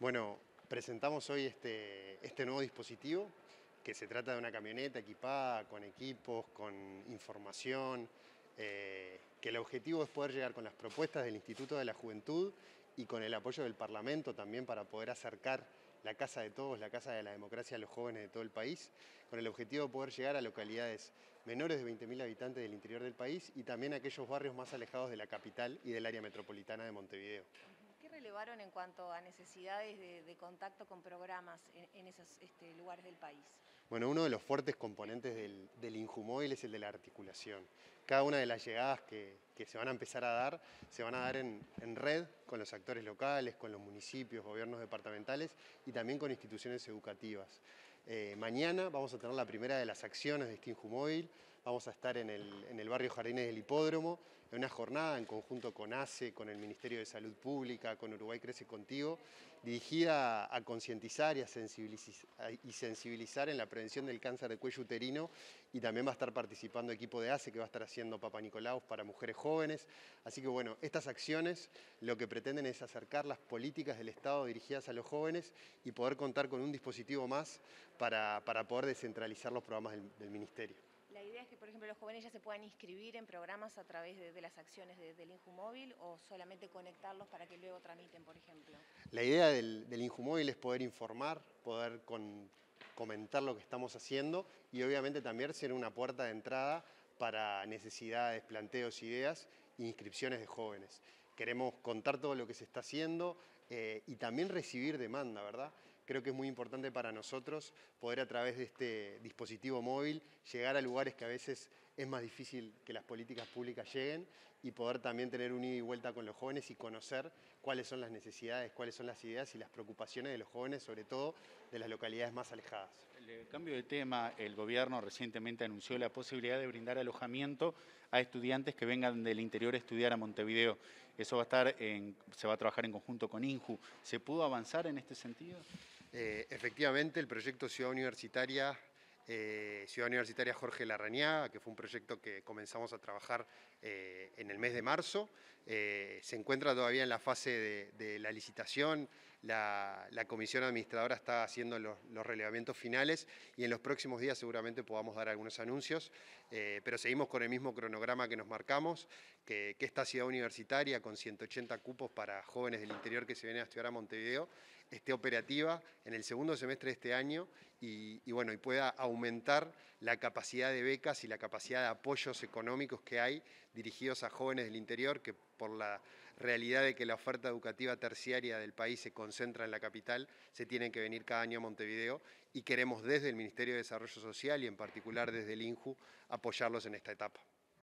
Bueno, presentamos hoy este, este nuevo dispositivo, que se trata de una camioneta equipada con equipos, con información, eh, que el objetivo es poder llegar con las propuestas del Instituto de la Juventud y con el apoyo del Parlamento también para poder acercar la casa de todos, la casa de la democracia a los jóvenes de todo el país, con el objetivo de poder llegar a localidades menores de 20.000 habitantes del interior del país y también a aquellos barrios más alejados de la capital y del área metropolitana de Montevideo relevaron en cuanto a necesidades de, contacto con programas en, esos este, lugares del país? Bueno, uno de los fuertes componentes del, del Injumóvil es el de la articulación. Cada una de las llegadas que, se van a empezar a dar, se van a dar en, red con los actores locales, con los municipios, gobiernos departamentales y también con instituciones educativas. Eh, mañana vamos a tener la primera de las acciones de este Injumóvil, vamos a estar en el, barrio Jardines del Hipódromo, en una jornada en conjunto con ACE, con el Ministerio de Salud Pública, con Uruguay Crece Contigo, dirigida a concientizar y, a sensibilizar, en la prevención del cáncer de cuello uterino y también va a estar participando equipo de ACE que va a estar haciendo Papa Nicolau para mujeres jóvenes. Así que bueno, estas acciones lo que pretenden es acercar las políticas del Estado dirigidas a los jóvenes y poder contar con un dispositivo más para, poder descentralizar los programas del Ministerio por ejemplo, los jóvenes ya se puedan inscribir en programas a través de, las acciones del Injumóvil o solamente conectarlos para que luego tramiten, por ejemplo? La idea del, del Injumóvil es poder informar, poder comentar lo que estamos haciendo y obviamente también ser una puerta de entrada para necesidades, planteos, ideas e inscripciones de jóvenes. Queremos contar todo lo que se está haciendo eh, y también recibir demanda, ¿verdad? Creo que es muy importante para nosotros poder a través de este dispositivo móvil llegar a lugares que a veces es más difícil que las políticas públicas lleguen y poder también tener un ida y vuelta con los jóvenes y conocer cuáles son las necesidades, cuáles son las ideas y las preocupaciones de los jóvenes, sobre todo de las localidades más alejadas. El cambio de tema, el gobierno recientemente anunció la posibilidad de brindar alojamiento a estudiantes que vengan del interior a estudiar a Montevideo. Eso va a estar se va a trabajar en conjunto con INJU. ¿Se pudo avanzar en este sentido? Eh, efectivamente, el proyecto Ciudad Universitaria eh, Ciudad Universitaria Jorge Larrañaga, que fue un proyecto que comenzamos a trabajar eh, en el mes de marzo. se encuentra todavía en la fase de, la licitación, la, comisión administradora está haciendo los, relevamientos finales y en los próximos días seguramente podamos dar algunos anuncios, pero seguimos con el mismo cronograma que nos marcamos, que, que esta ciudad universitaria con 180 cupos para jóvenes del interior que se vienen a estudiar a Montevideo esté operativa en el segundo semestre de este año y, bueno, y pueda aumentar la capacidad de becas y la capacidad de apoyos económicos que hay dirigidos a jóvenes del interior que por la realidad de que la oferta educativa terciaria del país se concentra en la capital, se tienen que venir cada año a Montevideo y queremos desde el Ministerio de Desarrollo Social y en particular desde el INJU apoyarlos en esta etapa.